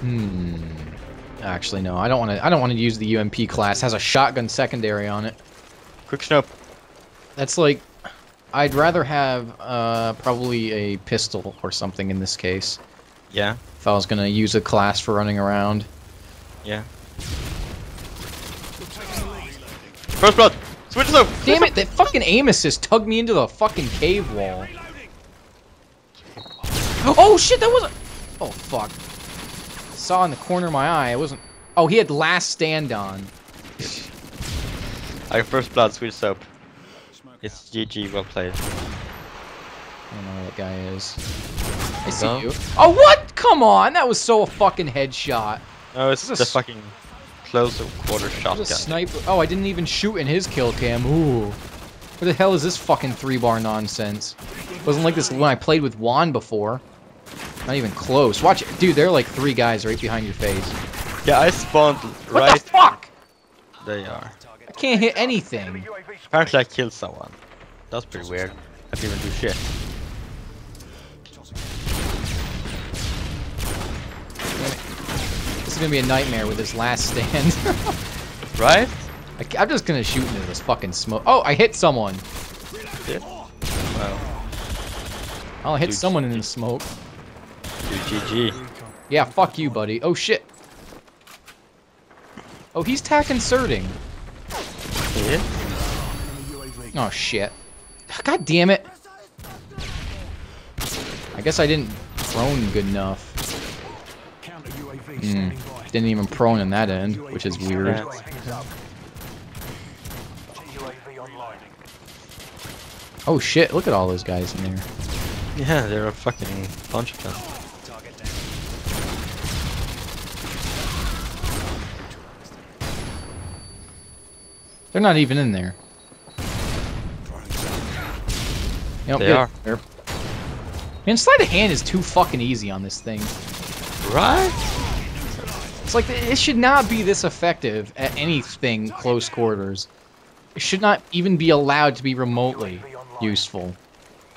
Hmm. Actually, no. I don't want to. I don't want to use the UMP class. Has a shotgun secondary on it. Quick snope. That's like. I'd rather have uh, probably a pistol or something in this case. Yeah, If I was gonna use a class for running around. yeah. First blood! Switch snope! Damn it! That fucking aim assist tugged me into the fucking cave wall. Oh shit! That wasn't. Oh fuck! Saw in the corner of my eye. It wasn't. Oh, he had last stand on. I first blood, sweet soap. It's GG, well played. I don't know who that guy is. I see No? you. Oh what? Come on! That was so a fucking headshot. No, it's This the is- fucking close quarter There's shotgun. a sniper. Oh, I didn't even shoot in his kill cam. Ooh. What the hell is this fucking three bar nonsense? It Wasn't like this when I played with Juan before. Not even close. Watch it. Dude, there are like three guys right behind your face. Yeah, I spawned What right. the fuck? They are. I can't hit anything. Apparently I killed someone. That's pretty weird. I didn't even do shit. This is gonna be a nightmare with this last stand. Right? I, am just gonna shoot into this fucking smoke. Oh, I hit someone. Well, I'll hit Dude, someone in the smoke. GG. Yeah, fuck you, buddy. Oh shit. Oh, he's tack inserting. Yeah? Oh shit. God damn it. I guess I didn't prone good enough. Hmm. Didn't even prone in that end, which is weird. Oh shit, look at all those guys in there. Yeah, there are a fucking bunch of them. They're not even in there. Yep, They are. They're- Man, sleight of hand is too fucking easy on this thing. Right? It's like it should not be this effective at anything close quarters. It should not even be allowed to be remotely useful.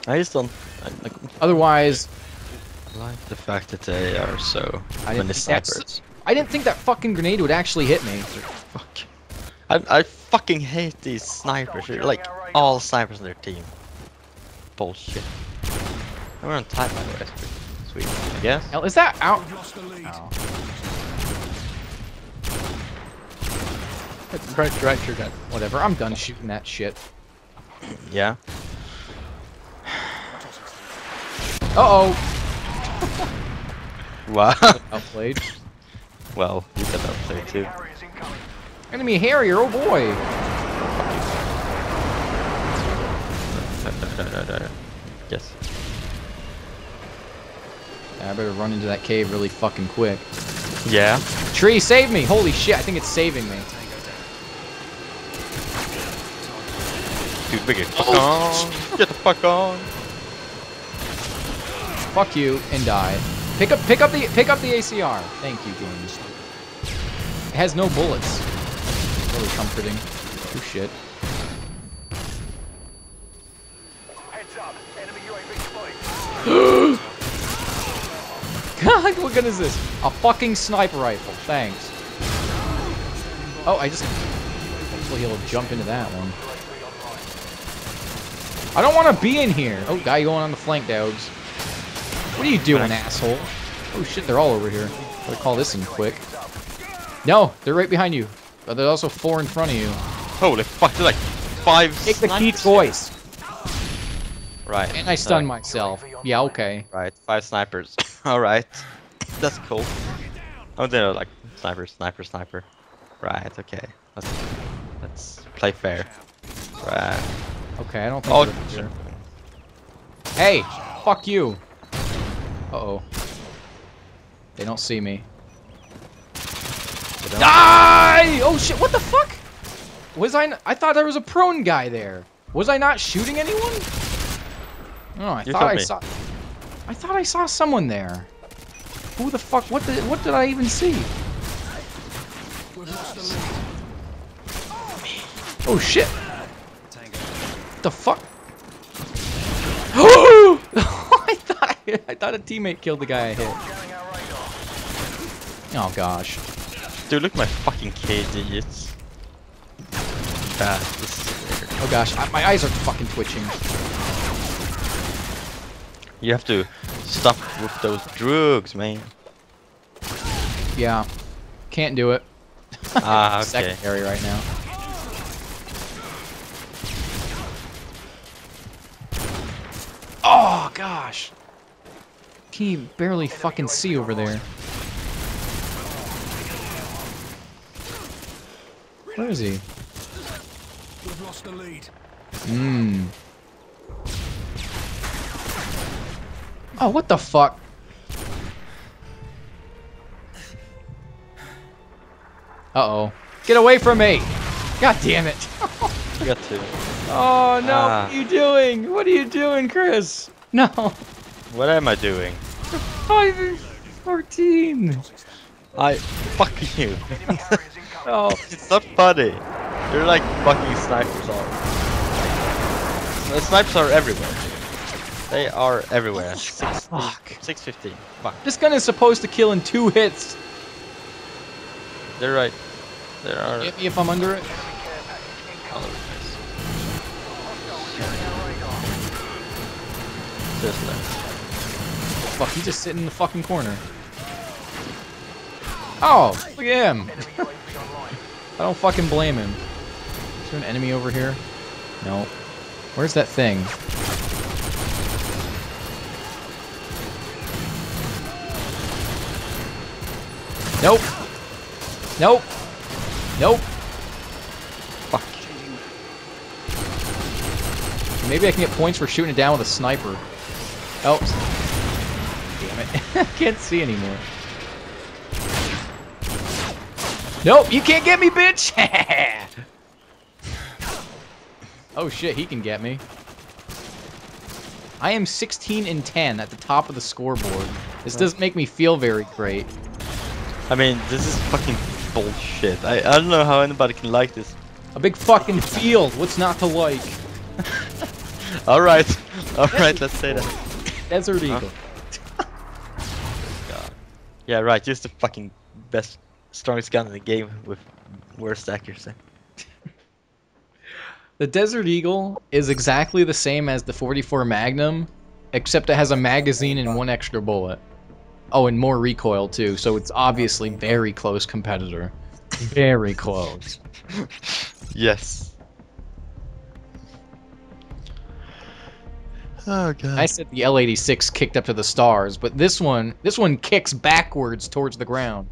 I just don't I, Like otherwise, I like the fact that they are so I didn't think snipers. I didn't think that fucking grenade would actually hit me. Fuck. I, I fucking hate these snipers. They're like all snipers in their team. Bullshit. And We're on time by the way. That's pretty Sweet. I guess. Hell, is that out? Oh. Right, right, sure, that. Whatever. I'm done shooting that shit. Yeah. Uh oh. Wow. Outplayed. well, you got that play too. Enemy Harrier. Oh boy. yes. I better run into that cave really fucking quick. Yeah. Tree, save me! Holy shit! I think it's saving me. Dude, bigger. Fuck oh. on. Get the fuck on. Fuck you and die. Pick up, pick up the, pick up the ACR. Thank you, games. It has no bullets. Really comforting. Oh shit. God, what gun is this? A fucking sniper rifle. Thanks. Oh, I just. Hopefully he'll jump into that one. I don't want to be in here. Oh, guy going on the flank, dogs. What are you doing, asshole? Oh shit, they're all over here. Gotta call this in quick. No, they're right behind you. But there's also four in front of you. Holy fuck, there's like five Take the key snipers choice. Right. And I stun uh, myself. Yeah, okay. Right, five snipers. Alright. That's cool. Oh, they're like sniper, sniper, sniper. Right, okay. Let's, let's play fair. Right. Okay, I don't think Oh, they're here. Hey, fuck you. Uh-oh. They don't see me. they don't- Oh shit, what the fuck? Was I n- I thought there was a prone guy there. Was I not shooting anyone? No, I You thought I me. saw I thought I saw someone there. Who the fuck? What did what did I even see? Oh shit. What the fuck? I thought I, I thought a teammate killed the guy I hit. Oh gosh. Dude, look at my fucking KD. It's bad. This is weird. Oh gosh, I, my eyes are fucking twitching. You have to stop with those drugs, man. Yeah. Can't do it. Ah, okay. Secondary right now. Oh gosh. Can you barely fucking see over there? Where is he? We've lost the lead. Mmm. Oh, what the fuck? Uh-oh. Get away from me! God damn it! You got to. Oh no, Ah. what are you doing? What are you doing, Chris? No. What am I doing? 5 and 14. I fuck you. Oh. it's not funny. They're like fucking snipers all. The snipers are everywhere. They are everywhere. Six, Fuck. 615. Fuck. This gun is supposed to kill in two hits. They're right. There are Hit me if I'm under it. all over the. Seriously. Fuck, he's just sitting in the fucking corner. Oh, look at him. I don't fucking blame him. Is there an enemy over here? No. Where's that thing? Nope. Nope. Nope. Fuck. Maybe I can get points for shooting it down with a sniper. Oh. Damn it. I can't see anymore. Nope, you can't get me, bitch! oh shit, he can get me. I am 16 and 10 at the top of the scoreboard. This doesn't make me feel very great. I mean, this is fucking bullshit. I, I don't know how anybody can like this. A big fucking field, what's not to like? Alright. Alright, let's say that. Desert Eagle. God. Yeah, right. just the fucking best, strongest gun in the game with worst accuracy. The Desert Eagle is exactly the same as the 44 Magnum, except it has a magazine and one extra bullet. Oh, and more recoil too, so it's obviously very close competitor. Very close. Yes. Oh god. I said the L86 kicked up to the stars, but this one, this one kicks backwards towards the ground.